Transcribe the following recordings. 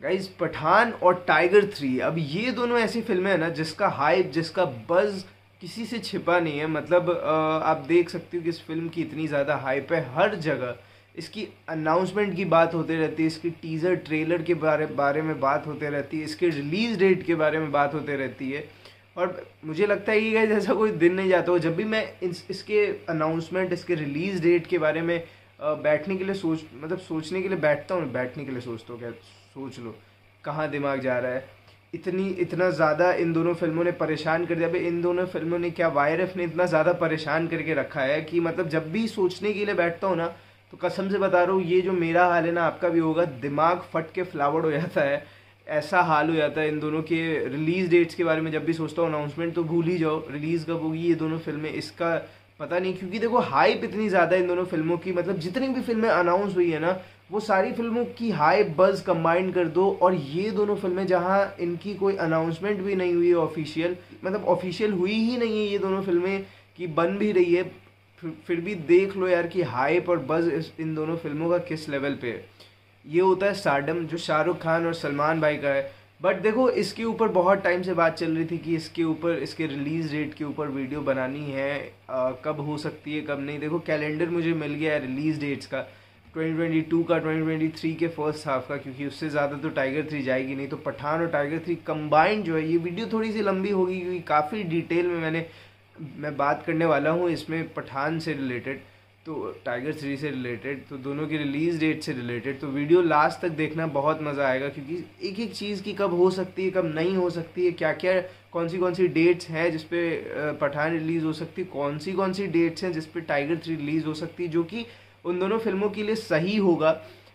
Guys Pathan और tiger three अब ये दोनों ऐसी फ़िल्में हैं ना, जिसका हाइप जिसका बज़ किसी से छिपा नहीं है। मतलब आप देख सकते हो कि इस फ़िल्म की इतनी ज़्यादा हाइप है हर जगह। इसकी अनाउंसमेंट की बात होते रहती है, इसकी टीज़र ट्रेलर के बारे बारे में बात होते रहती है, इसके रिलीज़ डेट के बारे में बात होते रहती है। और मुझे लगता है कि गाइज़ ऐसा कोई दिन नहीं जाता हो जब भी मैं इस, इसके अनाउंसमेंट इसके रिलीज़ डेट के बारे में बैठने के लिए सोच मतलब सोचने के लिए बैठता हूँ, बैठने के लिए सोचता हूँ, क्या सोच लो। कहाँ दिमाग जा रहा है? इतनी, इतना ज़्यादा इन दोनों फ़िल्मों ने परेशान कर दिया। भाई इन दोनों फ़िल्मों ने क्या वायरफ ने इतना ज़्यादा परेशान करके रखा है कि मतलब जब भी सोचने के लिए बैठता हूँ ना तो कसम से बता रहा हूँ, ये जो मेरा हाल है ना, आपका भी होगा, दिमाग फट के फ्लावर्ड हो जाता है। ऐसा हाल हो जाता है इन दोनों के रिलीज़ डेट्स के बारे में जब भी सोचता हूँ अनाउंसमेंट तो भूल ही जाओ रिलीज़ कब होगी ये दोनों फ़िल्में, इसका पता नहीं, क्योंकि देखो हाइप इतनी ज़्यादा इन दोनों फ़िल्मों की मतलब जितनी भी फ़िल्में अनाउंस हुई है ना वो सारी फ़िल्मों की हाई बज़ कंबाइन कर दो और ये दोनों फ़िल्में जहाँ इनकी कोई अनाउंसमेंट भी नहीं हुई है ऑफिशियल मतलब ऑफिशियल हुई ही नहीं है ये दोनों फ़िल्में कि बन भी रही है। फिर भी देख लो यार कि हाइप और बज़ इन दोनों फ़िल्मों का किस लेवल पे है। ये होता है साडम जो शाहरुख खान और सलमान भाई का है। बट देखो इसके ऊपर बहुत टाइम से बात चल रही थी कि इसके ऊपर इसके रिलीज़ डेट के ऊपर वीडियो बनानी है आ, कब हो सकती है कब नहीं। देखो कैलेंडर मुझे मिल गया है रिलीज़ डेट्स का। 2022 का 2023 के फ़र्स्ट हाफ़ का, क्योंकि उससे ज़्यादा तो टाइगर थ्री जाएगी, नहीं तो पठान और टाइगर थ्री कंबाइंड जो है, ये वीडियो थोड़ी सी लंबी होगी, क्योंकि काफ़ी डिटेल में मैंने, मैं बात करने वाला हूँ इसमें पठान से रिलेटेड तो टाइगर थ्री से रिलेटेड तो दोनों की रिलीज़ डेट से रिलेटेड तो वीडियो लास्ट तक देखना बहुत मज़ा आएगा, क्योंकि एक एक चीज़ की कब हो सकती है, कब नहीं हो सकती है क्या क्या कौन सी कौन सी डेट्स हैं जिस पे पठान रिलीज़ हो सकती है कौन सी कौन सी डेट्स हैं जिस पे टाइगर थ्री रिलीज़ हो सकती है, जो कि उन दोनों फ़िल्मों के लिए सही होगा।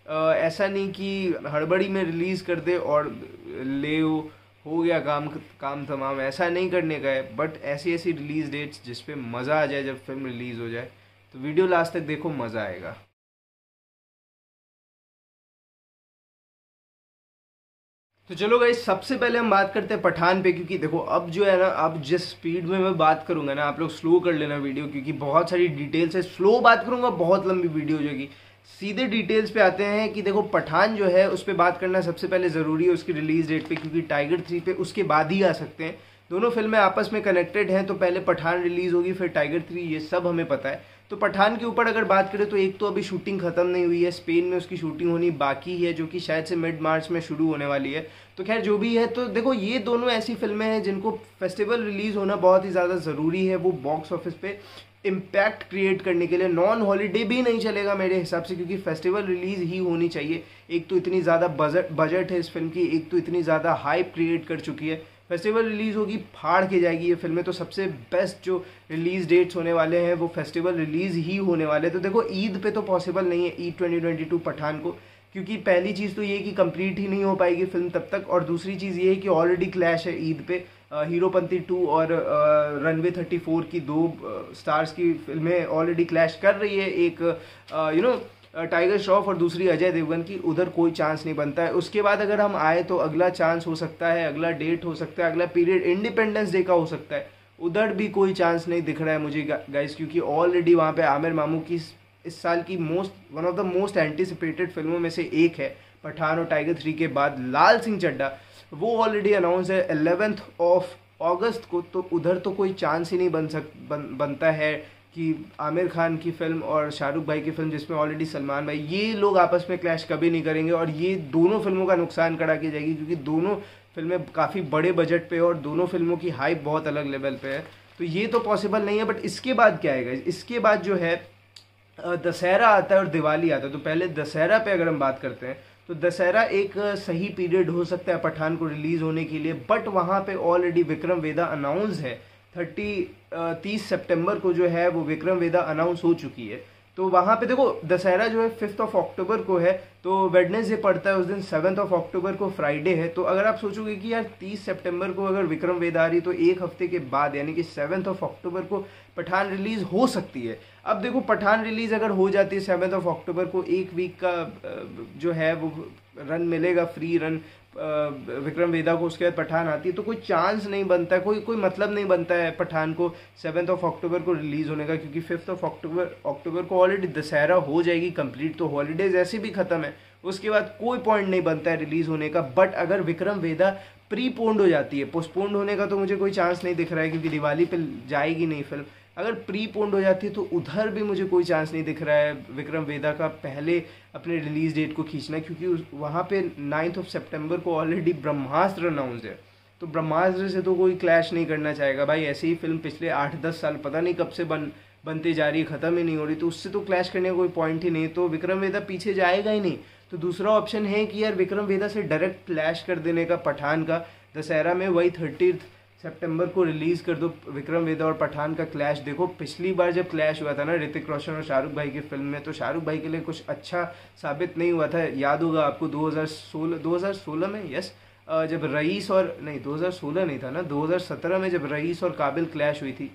ऐसा नहीं कि हड़बड़ी में रिलीज़ कर दे और ले हो गया काम काम तमाम, ऐसा नहीं करने का है। बट ऐसी ऐसी रिलीज़ डेट्स जिसपे मज़ा आ जाए, जब फ़िल्म रिलीज़ हो जाए तो वीडियो लास्ट तक देखो, मज़ा आएगा। तो चलो भाई सबसे पहले हम बात करते हैं पठान पे, क्योंकि देखो, अब जो है ना, अब जिस स्पीड में मैं बात करूँगा ना, आप लोग स्लो कर लेना वीडियो क्योंकि बहुत सारी डिटेल्स है। स्लो बात करूँगा, बहुत लंबी वीडियो हो जाएगी। सीधे डिटेल्स पे आते हैं कि देखो, पठान जो है, उस पर बात करना सबसे पहले ज़रूरी है उसकी रिलीज़ डेट पे, क्योंकि टाइगर थ्री पे उसके बाद ही आ सकते हैं। दोनों फ़िल्में आपस में कनेक्टेड हैं तो पहले पठान रिलीज़ होगी, फिर टाइगर थ्री ये सब हमें पता है। तो पठान के ऊपर अगर बात करें तो एक तो अभी शूटिंग ख़त्म नहीं हुई है स्पेन में उसकी शूटिंग होनी बाकी है जो कि शायद से मिड मार्च में शुरू होने वाली है। तो खैर, जो भी है तो देखो, ये दोनों ऐसी फ़िल्में हैं जिनको फेस्टिवल रिलीज़ होना बहुत ही ज़्यादा ज़रूरी है वो बॉक्स ऑफ़िस पे इम्पैक्ट क्रिएट करने के लिए। नॉन हॉलीडे भी नहीं चलेगा मेरे हिसाब से, क्योंकि फेस्टिवल रिलीज़ ही होनी चाहिए। एक तो इतनी ज़्यादा बजट बजट है इस फ़िल्म की, एक तो इतनी ज़्यादा हाइप क्रिएट कर चुकी है। फेस्टिवल रिलीज़ होगी, फाड़ के जाएगी ये फ़िल्में। तो सबसे बेस्ट जो रिलीज़ डेट्स होने वाले हैं, वो फेस्टिवल रिलीज़ ही होने वाले तो देखो, ईद पे तो पॉसिबल नहीं है, Eid twenty twenty two Pathaan को। क्योंकि पहली चीज़ तो ये कि कंप्लीट ही नहीं हो पाएगी फ़िल्म तब तक, और दूसरी चीज़ ये है कि ऑलरेडी क्लैश है ईद पे। हीरोपंथी टू और रनवे थर्टी फोर की दो स्टार्स की फ़िल्में ऑलरेडी क्लैश कर रही है। एक यू नो टाइगर श्रॉफ और दूसरी अजय देवगन की उधर कोई चांस नहीं बनता है। उसके बाद अगर हम आए तो अगला चांस हो सकता है अगला डेट हो सकता है अगला पीरियड इंडिपेंडेंस डे का हो सकता है। उधर भी कोई चांस नहीं दिख रहा है मुझे गाइस क्योंकि ऑलरेडी वहाँ पे आमिर मामू की इस साल की most one of the most anticipated फ़िल्मों में से एक है पठान और टाइगर थ्री के बाद लाल सिंह चड्डा वो ऑलरेडी अनाउंस है एलेवेंथ ऑफ़ अगस्त को तो उधर तो कोई चांस ही नहीं बन सक बन, बनता है। कि, आमिर खान की फ़िल्म और शाहरुख भाई की फ़िल्म जिसमें ऑलरेडी सलमान भाई, ये लोग आपस में क्लैश कभी नहीं करेंगे और ये दोनों फ़िल्मों का नुकसान करा की जाएगी क्योंकि दोनों फ़िल्में काफ़ी बड़े बजट पे और दोनों फ़िल्मों की हाइप बहुत अलग लेवल पे है। तो ये तो पॉसिबल नहीं है बट इसके बाद क्या आएगा इसके बाद जो है दशहरा आता है और दिवाली आता है। तो पहले दशहरा पे अगर हम बात करते हैं तो दशहरा एक सही पीरियड हो सकता है पठान को रिलीज़ होने के लिए बट वहाँ पे ऑलरेडी विक्रम वेदा अनाउंस है थर्टी तीस सितंबर को जो है वो विक्रम वेदा अनाउंस हो चुकी है। तो वहाँ पे देखो, दशहरा जो है फिफ्थ ऑफ़ अक्टूबर को है तो वेडनेसडे पड़ता है उस दिन सेवन्थ ऑफ़ अक्टूबर को फ्राइडे है। तो अगर आप सोचोगे कि यार तीस सितंबर को अगर विक्रम वेद आ रही तो एक हफ़्ते के बाद, यानी कि सेवन्थ ऑफ़ अक्टूबर को पठान रिलीज़ हो सकती है। अब देखो, पठान रिलीज़ अगर हो जाती है सेवन्थ ऑफ़ अक्टूबर को, एक वीक का जो है वो रन मिलेगा फ्री रन विक्रम वेदा को उसके बाद पठान आती है तो कोई चांस नहीं बनता है कोई कोई मतलब नहीं बनता है पठान को सेवन्थ ऑफ़ अक्टूबर को रिलीज़ होने का, क्योंकि फिफ्थ ऑफ़ अक्टूबर अक्टूबर को ऑलरेडी दशहरा हो जाएगी कंप्लीट तो हॉलीडेज ऐसे भी ख़त्म है। उसके बाद कोई पॉइंट नहीं बनता है रिलीज़ होने का बट अगर विक्रम वेदा प्री पोन्ड हो जाती है पोस्टपोन्ड होने का तो मुझे कोई चांस नहीं दिख रहा है, क्योंकि दिवाली पर जाएगी नहीं फ़िल्म अगर प्री पोन्ड हो जाती है तो उधर भी मुझे कोई चांस नहीं दिख रहा है विक्रम वेदा का पहले अपने रिलीज़ डेट को खींचना, क्योंकि वहाँ पे नाइन्थ ऑफ़ सेप्टेम्बर को ऑलरेडी ब्रह्मास्त्र अनाउंस है। तो ब्रह्मास्त्र से तो कोई क्लैश नहीं करना चाहेगा। भाई, ऐसी ही फ़िल्म पिछले आठ दस साल, पता नहीं कब से बन, बनती जा रही है, ख़त्म ही नहीं हो रही तो उससे तो क्लैश करने का कोई पॉइंट ही नहीं। तो विक्रम वेदा पीछे जाएगा ही नहीं। तो दूसरा ऑप्शन है कि यार विक्रम वेदा से डायरेक्ट क्लैश कर देने का, पठान का। दशहरा में वही थर्टी सितंबर को रिलीज़ कर दो विक्रम वेदा और पठान का क्लैश। देखो, पिछली बार जब क्लैश हुआ था ना ऋतिक रोशन और शाहरुख भाई की फ़िल्म में तो शाहरुख भाई के लिए कुछ अच्छा साबित नहीं हुआ था। याद होगा आपको 2016 2016 में यस जब रईस और, नहीं 2016 नहीं था ना 2017 में जब रईस और काबिल क्लैश हुई थी।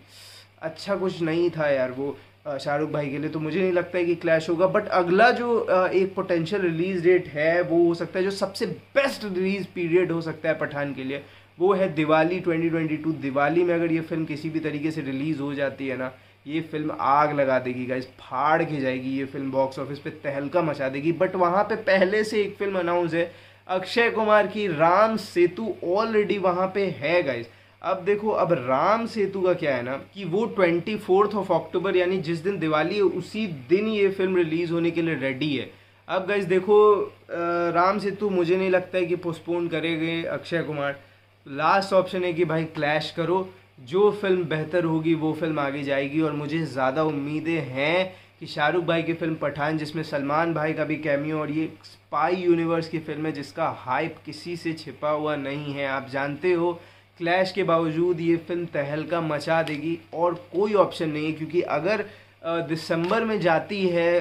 अच्छा कुछ नहीं था यार वो शाहरुख भाई के लिए तो मुझे नहीं लगता है कि क्लैश होगा। बट अगला जो एक पोटेंशियल रिलीज़ डेट है, वो हो सकता है जो सबसे बेस्ट रिलीज़ पीरियड हो सकता है पठान के लिए। वो है दिवाली 2022 दिवाली में अगर ये फ़िल्म किसी भी तरीके से रिलीज़ हो जाती है ना, ये फ़िल्म आग लगा देगी गाइस फाड़ के जाएगी ये फ़िल्म बॉक्स ऑफ़िस पे, तहलका मचा देगी। बट वहाँ पे पहले से एक फ़िल्म अनाउंस है, अक्षय कुमार की राम सेतु ऑलरेडी वहाँ पे है गाइस अब देखो, अब राम सेतु का क्या है ना, कि वो ट्वेंटी फोर्थ ऑफ़ अक्टूबर यानी जिस दिन दिवाली है, उसी दिन ये फ़िल्म रिलीज़ होने के लिए रेडी है। अब गाइज़ देखो राम सेतु मुझे नहीं लगता है कि पोस्टपोन करेंगे अक्षय कुमार। लास्ट ऑप्शन है कि भाई क्लैश करो। जो फ़िल्म बेहतर होगी, वो फ़िल्म आगे जाएगी और मुझे ज़्यादा उम्मीदें हैं कि शाहरुख भाई की फ़िल्म पठान, जिसमें सलमान भाई का भी कैमियो और ये स्पाई यूनिवर्स की फ़िल्म है, जिसका हाइप किसी से छिपा हुआ नहीं है। आप जानते हो क्लैश के बावजूद ये फ़िल्म तहलका मचा देगी और कोई ऑप्शन नहीं है, क्योंकि अगर दिसंबर में जाती है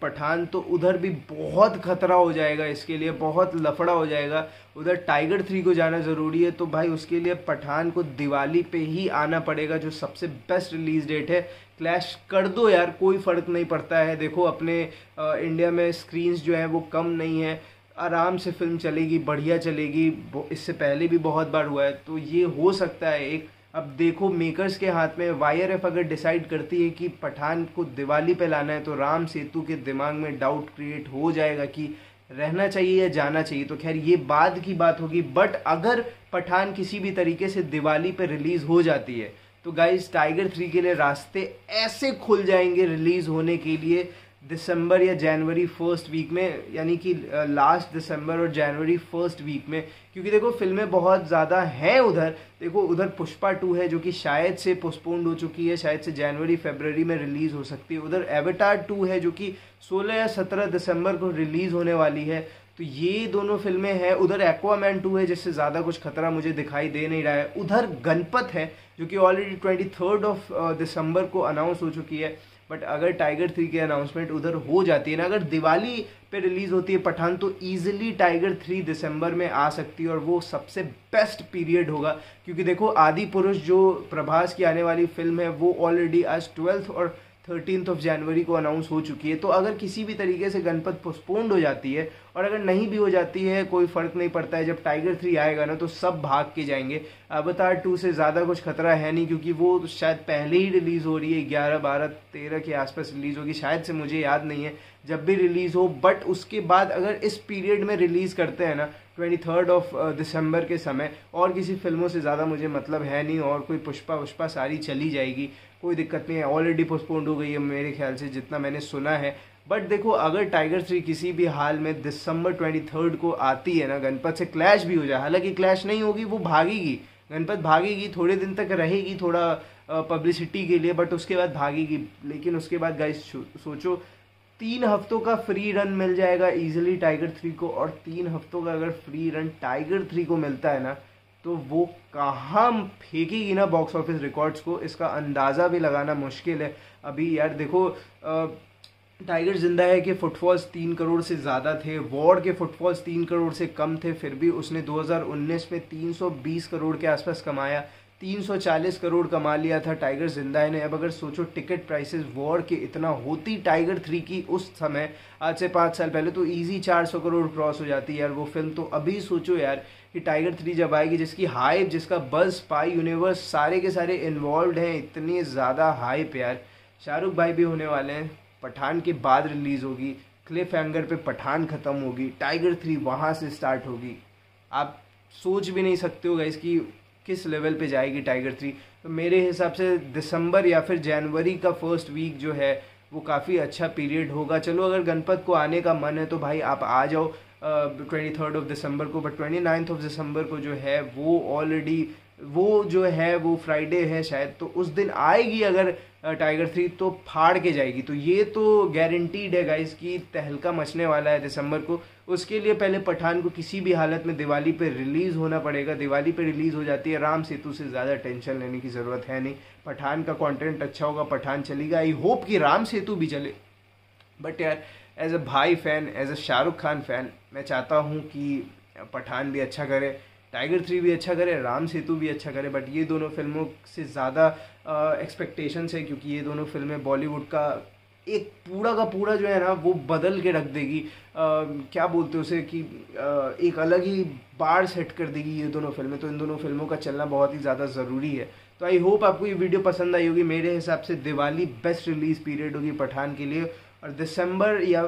पठान तो उधर भी बहुत खतरा हो जाएगा इसके लिए, बहुत लफड़ा हो जाएगा। उधर टाइगर थ्री को जाना ज़रूरी है तो भाई उसके लिए पठान को दिवाली पे ही आना पड़ेगा, जो सबसे बेस्ट रिलीज़ डेट है। क्लैश कर दो यार, कोई फ़र्क नहीं पड़ता है। देखो, अपने इंडिया में स्क्रीन्स जो हैं वो कम नहीं है। आराम से फ़िल्म चलेगी, बढ़िया चलेगी। इससे पहले भी बहुत बार हुआ है तो ये हो सकता है एक अब देखो मेकर्स के हाथ में वाई अगर डिसाइड करती है कि पठान को दिवाली पे लाना है तो राम सेतु के दिमाग में डाउट क्रिएट हो जाएगा कि रहना चाहिए या जाना चाहिए। तो खैर, ये बाद की बात होगी। बट अगर पठान किसी भी तरीके से दिवाली पे रिलीज़ हो जाती है तो गाइज़ टाइगर थ्री के लिए रास्ते ऐसे खुल जाएँगे रिलीज़ होने के लिए दिसंबर या जनवरी फ़र्स्ट वीक में, यानी कि लास्ट दिसंबर और जनवरी फ़र्स्ट वीक में, क्योंकि देखो फ़िल्में बहुत ज़्यादा हैं उधर, देखो उधर पुष्पा टू है जो कि शायद से पोस्टपोन्ड हो चुकी है, शायद से जनवरी फेबररी में रिलीज़ हो सकती है। उधर एवेटार टू है जो कि 16 या 17 दिसंबर को रिलीज़ होने वाली है। तो ये दोनों फ़िल्में हैं। उधर एक्वामैन टू है, जिससे ज़्यादा कुछ खतरा मुझे दिखाई दे नहीं रहा है। उधर गणपत है, जो कि ऑलरेडी ट्वेंटी थर्ड ऑफ़ दिसंबर को अनाउंस हो चुकी है। बट अगर टाइगर थ्री की अनाउंसमेंट उधर हो जाती है ना, अगर दिवाली पे रिलीज़ होती है पठान तो ईजिली टाइगर थ्री दिसंबर में आ सकती है और वो सबसे बेस्ट पीरियड होगा। क्योंकि देखो, आदि पुरुष जो प्रभास की आने वाली फ़िल्म है, वो ऑलरेडी आज ट्वेल्थ और थर्टीन ऑफ़ जनवरी को अनाउंस हो चुकी है तो अगर किसी भी तरीके से गणपत पोस्टपोन्ड हो जाती है और अगर नहीं भी हो जाती है, कोई फ़र्क नहीं पड़ता है। जब टाइगर थ्री आएगा ना तो सब भाग के जाएँगे। अवतार टू से ज़्यादा कुछ खतरा है नहीं, क्योंकि वो शायद पहले ही रिलीज़ हो रही है, ग्यारह, बारह, तेरह के आसपास रिलीज़ होगी। शायद से मुझे याद नहीं है जब भी रिलीज़ हो बट उसके बाद अगर इस पीरियड में रिलीज़ करते हैं ना ट्वेंटी थर्ड ऑफ़ दिसंबर के समय। और किसी फ़िल्मों से ज़्यादा मुझे मतलब है नहीं, और कोई पुष्पा पुष्पा सारी चली जाएगी। कोई दिक्कत नहीं है ऑलरेडी पोस्टपोन्ड हो गई है मेरे ख्याल से, जितना मैंने सुना है। बट देखो, अगर टाइगर थ्री किसी भी हाल में दिसंबर ट्वेंटी थर्ड को आती है ना, गणपत से क्लैश भी हो जाए, हालाँकि क्लैश नहीं होगी, वो भागेगी। गणपत भागेगी, थोड़े दिन तक रहेगी थोड़ा पब्लिसिटी के लिए बट उसके बाद भागेगी। लेकिन उसके बाद गाइस सोचो तीन हफ्तों का फ्री रन मिल जाएगा इजीली टाइगर थ्री को और तीन हफ्तों का अगर फ्री रन टाइगर थ्री को मिलता है ना तो वो कहाँ फेंकेगी ना बॉक्स ऑफ़िस रिकॉर्ड्स को? इसका अंदाज़ा भी लगाना मुश्किल है। अभी यार देखो टाइगर ज़िंदा है कि फुटफॉल्स तीन करोड़ से ज़्यादा थे वॉर्ड के फुटफॉल्स तीन करोड़ से कम थे, फिर भी उसने 2019 में 320 करोड़ के आसपास कमाया। 340 करोड़ कमा लिया था टाइगर ज़िंदा ने। अब अगर सोचो टिकट प्राइसेस वॉर के इतना होती टाइगर थ्री की उस समय, आज से पाँच साल पहले तो इजी 400 करोड़ क्रॉस हो जाती है यार, वो फ़िल्म तो अभी सोचो यार कि टाइगर थ्री जब आएगी, जिसकी हाइप जिसका बस पाई यूनिवर्स सारे के सारे इन्वॉल्व हैं, इतनी ज़्यादा हाइप यार। शाहरुख भाई भी होने वाले हैं, पठान के बाद रिलीज़ होगी क्लिफ हैंगर पे पठान ख़त्म होगी, टाइगर थ्री वहाँ से स्टार्ट होगी। आप सोच भी नहीं सकते हो गाइस कि किस लेवल पे जाएगी टाइगर थ्री तो मेरे हिसाब से दिसंबर या फिर जनवरी का फ़र्स्ट वीक जो है, वो काफ़ी अच्छा पीरियड होगा। चलो, अगर गणपत को आने का मन है तो भाई आप आ जाओ ट्वेंटी थर्ड ऑफ़ दिसंबर को बट ट्वेंटी नाइन्थ ऑफ़ दिसंबर को जो है, वो ऑलरेडी वो जो है, वो फ्राइडे है शायद। तो उस दिन आएगी अगर टाइगर थ्री तो फाड़ के जाएगी। तो ये तो गारंटीड है गाइस कि तहलका मचने वाला है दिसंबर को। उसके लिए पहले पठान को किसी भी हालत में दिवाली पे रिलीज़ होना पड़ेगा। दिवाली पे रिलीज़ हो जाती है, राम सेतु से ज़्यादा टेंशन लेने की ज़रूरत है नहीं। पठान का कंटेंट अच्छा होगा, पठान चलेगा। आई होप कि राम सेतु भी चले। बट यार एज अ भाई fan as a Shahrukh Khan fan मैं चाहता हूँ कि पठान भी अच्छा करे टाइगर थ्री भी अच्छा करे, राम सेतु भी अच्छा करे। बट ये दोनों फ़िल्मों से ज़्यादा एक्सपेक्टेशंस है, क्योंकि ये दोनों फ़िल्में बॉलीवुड का एक पूरा का पूरा जो है ना वो बदल के रख देगी। आ, क्या बोलते उसे कि आ, एक अलग ही बार सेट कर देगी ये दोनों फ़िल्में। तो इन दोनों फ़िल्मों का चलना बहुत ही ज़्यादा ज़रूरी है। तो आई होप आपको ये वीडियो पसंद आई होगी। मेरे हिसाब से दिवाली बेस्ट रिलीज़ पीरियड होगी पठान के लिए। और दिसंबर या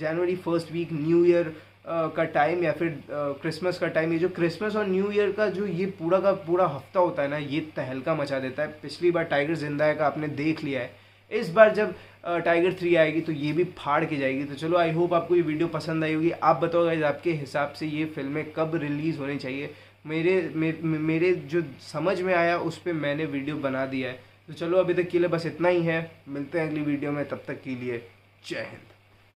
जनवरी फ़र्स्ट वीक न्यू ईयर का टाइम या फिर क्रिसमस का टाइम ये जो क्रिसमस और न्यू ईयर का जो ये पूरा का पूरा हफ़्ता होता है ना ये तहलका मचा देता है। पिछली बार टाइगर ज़िंदा है का आपने देख लिया है। इस बार जब टाइगर थ्री आएगी तो ये भी फाड़ के जाएगी। तो चलो आई होप आपको ये वीडियो पसंद आई होगी। आप बताओ गाइज़ आपके हिसाब से ये फ़िल्में कब रिलीज़ होनी चाहिए? मेरे मे, मेरे जो समझ में आया उस पर मैंने वीडियो बना दिया है। तो चलो अभी तक के लिए बस इतना ही है। मिलते हैं अगली वीडियो में तब तक के लिए जय हिंद।